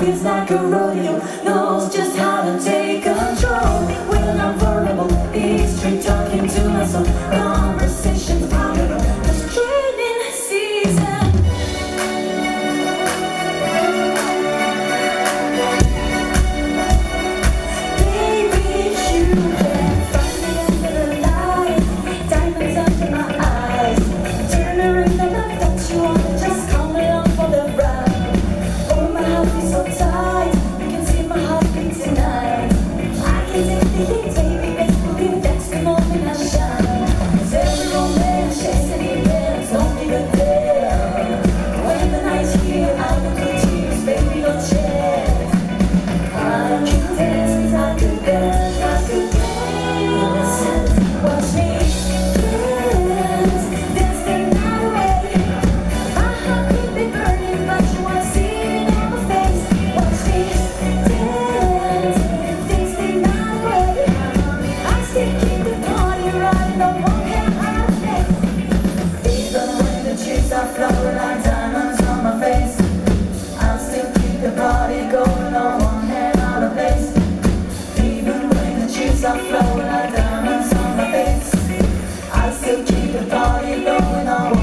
Feels like a rodeo, knows just how. libertà il luna